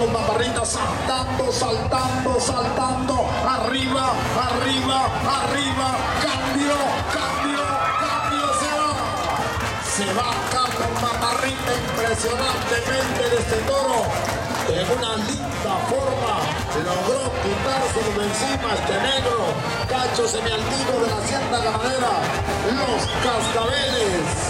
Carlos Mamarrita saltando, saltando, saltando. Arriba, arriba, arriba. Cambio, cambio, cambio. Se va. Se va Carlos Mamarrita impresionantemente de este toro. En una linda forma logró quitarse de encima este negro. Cacho semialtino de la hacienda ganadera. Los cascabeles.